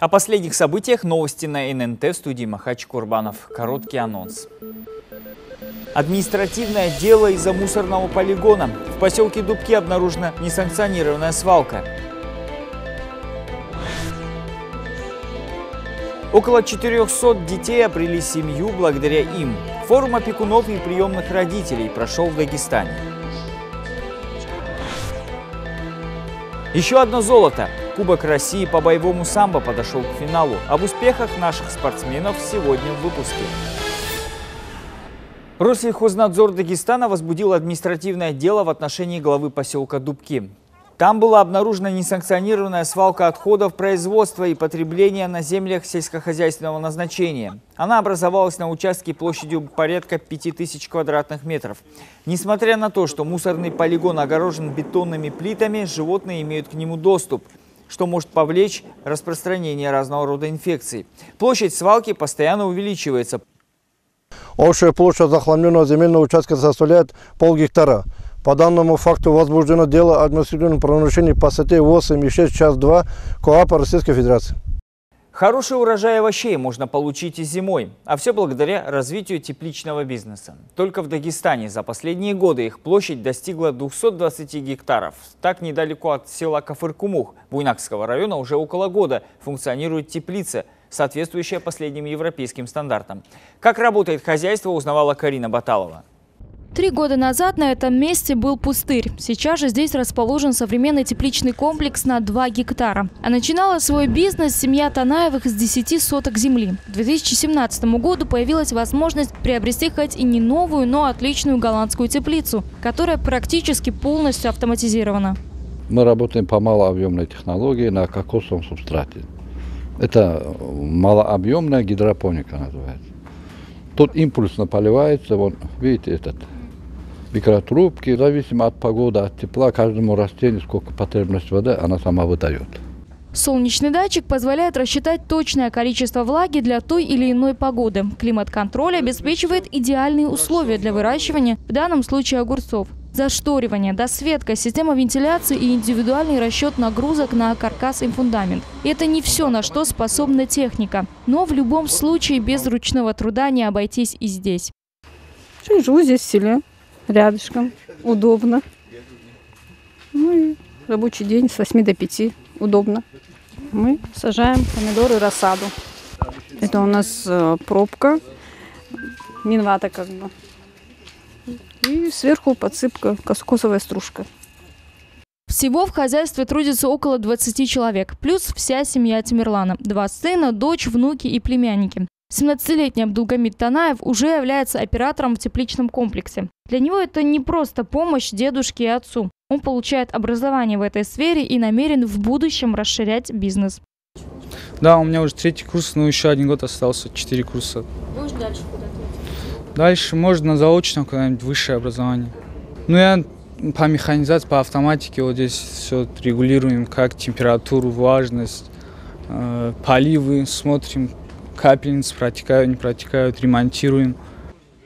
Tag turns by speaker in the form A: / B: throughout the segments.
A: О последних событиях новости на ННТ в студии Махач Курбанов. Короткий анонс. Административное дело из-за мусорного полигона. В поселке Дубки обнаружена несанкционированная свалка. Около 400 детей обрели семью благодаря им. Форум опекунов и приемных родителей прошел в Дагестане. Еще одно золото. Кубок России по боевому самбо подошел к финалу. Об успехах наших спортсменов сегодня в выпуске. Россельхознадзор Дагестана возбудил административное дело в отношении главы поселка Дубки. Там была обнаружена несанкционированная свалка отходов производства и потребления на землях сельскохозяйственного назначения. Она образовалась на участке площадью порядка 5000 квадратных метров. Несмотря на то, что мусорный полигон огорожен бетонными плитами, животные имеют к нему доступ что может повлечь распространение разного рода инфекций. Площадь свалки постоянно увеличивается.
B: Общая площадь захламленного земельного участка составляет полгектара. По данному факту возбуждено дело о административном правонарушении по статье 8 и 6 час 2 КоАПа Российской Федерации.
A: Хороший урожай овощей можно получить и зимой, а все благодаря развитию тепличного бизнеса. Только в Дагестане за последние годы их площадь достигла 220 гектаров. Так недалеко от села Кафыркумух Буйнакского района уже около года функционирует теплица, соответствующая последним европейским стандартам. Как работает хозяйство, узнавала Карина Баталова.
C: Три года назад на этом месте был пустырь. Сейчас же здесь расположен современный тепличный комплекс на 2 гектара. А начинала свой бизнес семья Танаевых с 10 соток земли. К 2017 году появилась возможность приобрести хоть и не новую, но отличную голландскую теплицу, которая практически полностью автоматизирована.
D: Мы работаем по малообъемной технологии на кокосовом субстрате. Это малообъемная гидропоника называется. Тут импульсно поливается, вон, видите, этот микротрубки, зависимо от погоды, от тепла, каждому растению сколько потребность воды, она сама выдает.
C: Солнечный датчик позволяет рассчитать точное количество влаги для той или иной погоды. Климат-контроль обеспечивает идеальные условия для выращивания, в данном случае огурцов. Зашторивание, досветка, система вентиляции и индивидуальный расчет нагрузок на каркас и фундамент. Это не все, на что способна техника. Но в любом случае без ручного труда не обойтись и здесь.
E: Живу здесь в селе рядышком, удобно. Ну и рабочий день с 8 до 5, удобно. Мы сажаем помидоры рассаду. Это у нас э, пробка, минвата как бы. И сверху подсыпка, кокосовая стружка.
C: Всего в хозяйстве трудится около 20 человек, плюс вся семья Тимирлана. Два сына, дочь, внуки и племянники. 17-летний Абдулгамид Танаев уже является оператором в тепличном комплексе. Для него это не просто помощь дедушке и отцу. Он получает образование в этой сфере и намерен в будущем расширять бизнес.
F: Да, у меня уже третий курс, но еще один год остался, четыре курса.
C: Будешь дальше куда-то
F: Дальше можно заочно куда-нибудь высшее образование. Ну, я по механизации, по автоматике вот здесь все регулируем, как температуру, влажность, э, поливы, смотрим, капельницы протекают, не протекают, ремонтируем.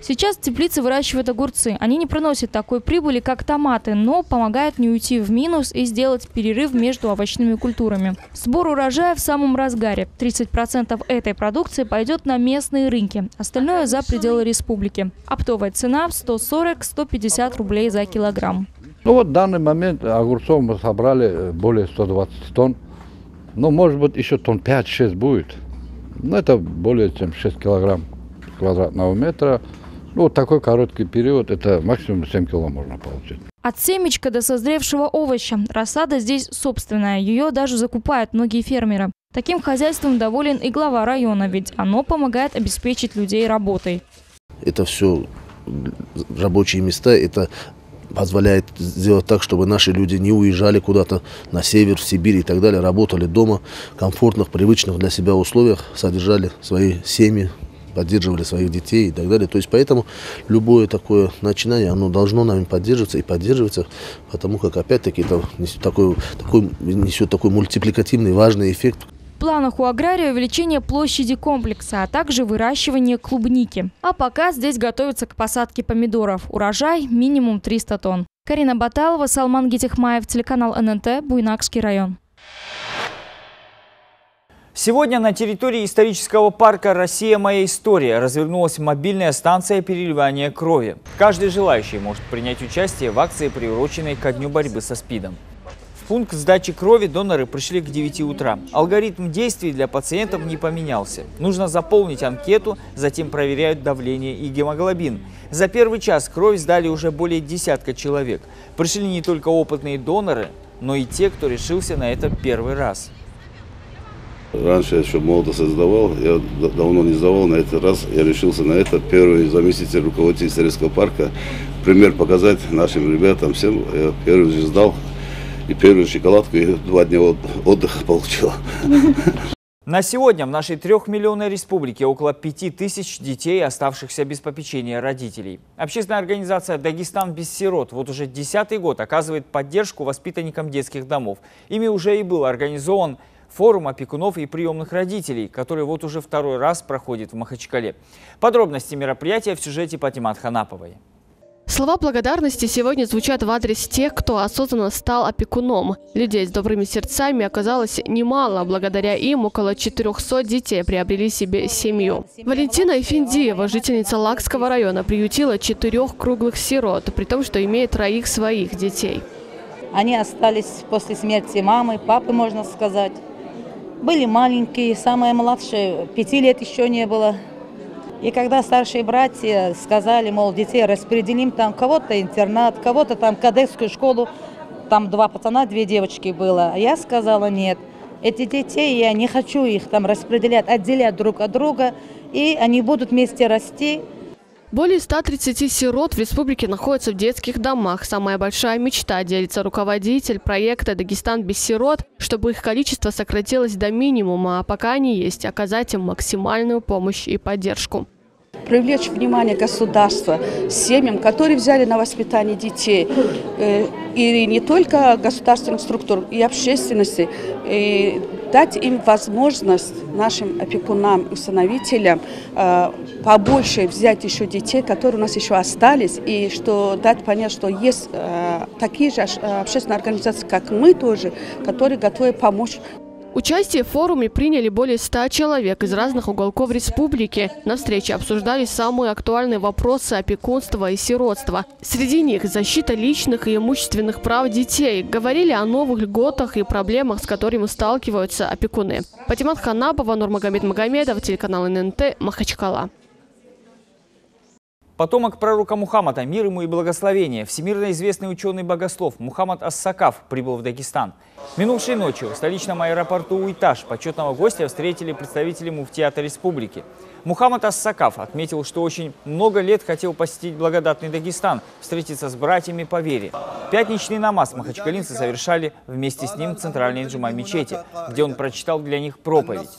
C: Сейчас теплицы выращивают огурцы. Они не приносят такой прибыли, как томаты, но помогают не уйти в минус и сделать перерыв между овощными культурами. Сбор урожая в самом разгаре. 30% этой продукции пойдет на местные рынки, остальное за пределы республики. Оптовая цена 140-150 рублей за килограмм.
D: Ну вот в данный момент огурцов мы собрали более 120 тонн. Ну, может быть, еще тонн 5-6 будет. Ну, это более чем 6 килограмм квадратного метра. Ну, вот такой короткий период, это максимум 7 кило можно получить.
C: От семечка до созревшего овоща. Рассада здесь собственная. Ее даже закупают многие фермеры. Таким хозяйством доволен и глава района, ведь оно помогает обеспечить людей работой.
G: Это все рабочие места, это позволяет сделать так, чтобы наши люди не уезжали куда-то на север, в Сибирь и так далее, работали дома, комфортных, привычных для себя условиях, содержали свои семьи, поддерживали своих детей и так далее. То есть поэтому любое такое начинание, оно должно нами поддерживаться и поддерживаться, потому как опять-таки это несет такой, такой, несет такой мультипликативный важный эффект.
C: Планах у агрария увеличение площади комплекса, а также выращивание клубники. А пока здесь готовятся к посадке помидоров. Урожай минимум 300 тонн. Карина Баталова, Салман Гетихмаев, телеканал ННТ, Буйнакский район.
A: Сегодня на территории исторического парка «Россия. Моя история» развернулась мобильная станция переливания крови. Каждый желающий может принять участие в акции, приуроченной ко дню борьбы со СПИДом. Пункт сдачи крови доноры пришли к 9 утра. Алгоритм действий для пациентов не поменялся. Нужно заполнить анкету, затем проверяют давление и гемоглобин. За первый час кровь сдали уже более десятка человек. Пришли не только опытные доноры, но и те, кто решился на это первый раз.
H: Раньше я еще молодость сдавал, я давно не сдавал, на этот раз я решился на это. Первый заместитель руководителя исторического парка, пример показать нашим ребятам, всем. Я первый же сдал, и первую шоколадку, и два дня отдыха получил.
A: На сегодня в нашей трехмиллионной республике около пяти тысяч детей, оставшихся без попечения родителей. Общественная организация «Дагестан без сирот» вот уже десятый год оказывает поддержку воспитанникам детских домов. Ими уже и был организован форум опекунов и приемных родителей, который вот уже второй раз проходит в Махачкале. Подробности мероприятия в сюжете Патимат Ханаповой.
I: Слова благодарности сегодня звучат в адрес тех, кто осознанно стал опекуном. Людей с добрыми сердцами оказалось немало. Благодаря им около 400 детей приобрели себе семью. Валентина Эфиндиева, жительница Лакского района, приютила четырех круглых сирот, при том, что имеет троих своих детей.
J: Они остались после смерти мамы, папы, можно сказать. Были маленькие, самая младшая, пяти лет еще не было. И когда старшие братья сказали, мол, детей распределим, там кого-то интернат, кого-то там кадетскую школу, там два пацана, две девочки было. А я сказала, нет, эти детей, я не хочу их там распределять, отделять друг от друга, и они будут вместе расти,
I: более 130 сирот в республике находятся в детских домах. Самая большая мечта делится руководитель проекта «Дагестан без сирот», чтобы их количество сократилось до минимума, а пока они есть, оказать им максимальную помощь и поддержку
K: привлечь внимание государства семьям, которые взяли на воспитание детей, э, и не только государственных структур, и общественности, и дать им возможность нашим опекунам, усыновителям э, побольше взять еще детей, которые у нас еще остались, и что дать понять, что есть э, такие же общественные организации, как мы тоже, которые готовы помочь
I: Участие в форуме приняли более 100 человек из разных уголков республики. На встрече обсуждались самые актуальные вопросы опекунства и сиротства. Среди них защита личных и имущественных прав детей. Говорили о новых льготах и проблемах, с которыми сталкиваются опекуны. Патимат Ханапова, Нурмагомед Магомедов, телеканал ННТ, Махачкала.
A: Потомок пророка Мухаммада, мир ему и благословение, всемирно известный ученый-богослов Мухаммад Ассакав прибыл в Дагестан. Минувшей ночью в столичном аэропорту Уитаж почетного гостя встретили представители муфтиата республики. Мухаммад Ассакав отметил, что очень много лет хотел посетить благодатный Дагестан, встретиться с братьями по вере. Пятничный намаз махачкалинцы совершали вместе с ним в центральной джума мечети, где он прочитал для них проповедь.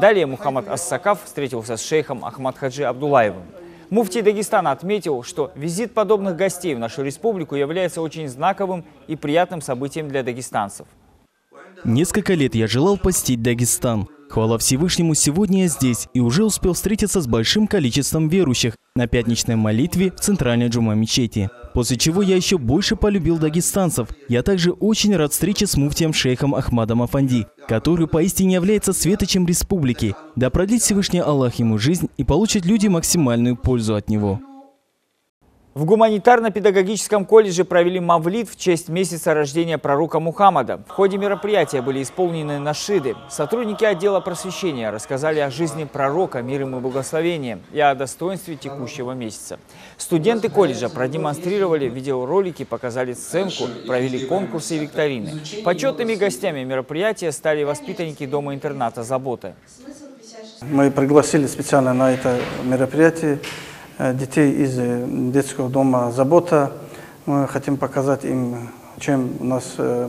A: Далее Мухаммад Ассакав встретился с шейхом Ахмад Хаджи Абдулаевым. Муфтий Дагестана отметил, что визит подобных гостей в нашу республику является очень знаковым и приятным событием для дагестанцев.
L: Несколько лет я желал посетить Дагестан. Хвала Всевышнему, сегодня я здесь и уже успел встретиться с большим количеством верующих на пятничной молитве в центральной джума мечети. После чего я еще больше полюбил дагестанцев. Я также очень рад встрече с муфтием шейхом Ахмадом Афанди, который поистине является светочем республики. Да продлит Всевышний Аллах ему жизнь и получат люди максимальную пользу от него.
A: В гуманитарно-педагогическом колледже провели мавлид в честь месяца рождения пророка Мухаммада. В ходе мероприятия были исполнены нашиды. Сотрудники отдела просвещения рассказали о жизни пророка, мир ему и благословения, и о достоинстве текущего месяца. Студенты колледжа продемонстрировали видеоролики, показали сценку, провели конкурсы и викторины. Почетными гостями мероприятия стали воспитанники дома-интерната «Забота».
M: Мы пригласили специально на это мероприятие детей из э, детского дома «Забота». Мы хотим показать им, чем у нас, э,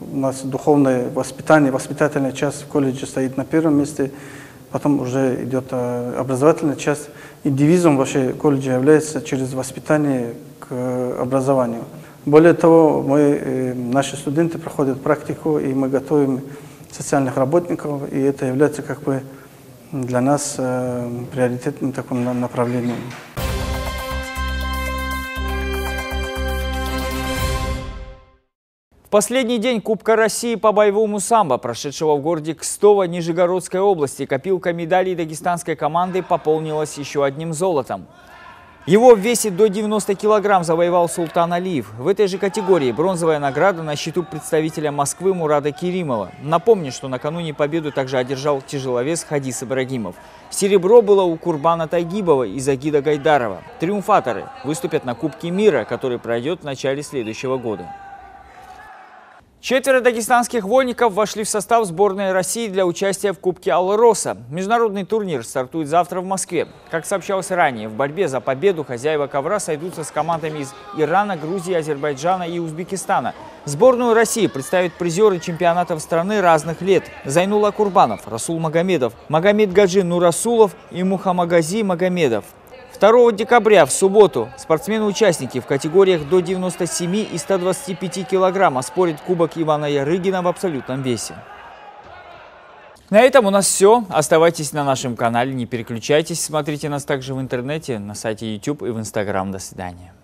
M: у нас духовное воспитание, воспитательная часть в колледже стоит на первом месте, потом уже идет образовательная часть. И девизом вообще колледжа является через воспитание к образованию. Более того, мы, наши студенты проходят практику, и мы готовим социальных работников, и это является как бы для нас э, приоритетным таким направлением.
A: последний день Кубка России по боевому самбо, прошедшего в городе Кстово Нижегородской области, копилка медалей дагестанской команды пополнилась еще одним золотом. Его в весе до 90 килограмм завоевал Султан Алиев. В этой же категории бронзовая награда на счету представителя Москвы Мурада Керимова. Напомню, что накануне победу также одержал тяжеловес Хадис Ибрагимов. Серебро было у Курбана Тайгибова и Загида Гайдарова. Триумфаторы выступят на Кубке мира, который пройдет в начале следующего года. Четверо дагестанских вольников вошли в состав сборной России для участия в Кубке Алроса. Международный турнир стартует завтра в Москве. Как сообщалось ранее, в борьбе за победу хозяева ковра сойдутся с командами из Ирана, Грузии, Азербайджана и Узбекистана. Сборную России представят призеры чемпионатов страны разных лет. Зайнула Курбанов, Расул Магомедов, Магомед Гаджи Нурасулов и Мухамагази Магомедов. 2 декабря в субботу спортсмены-участники в категориях до 97 и 125 килограмм оспорят Кубок Ивана Ярыгина в абсолютном весе. На этом у нас все. Оставайтесь на нашем канале, не переключайтесь. Смотрите нас также в интернете, на сайте YouTube и в Instagram. До свидания.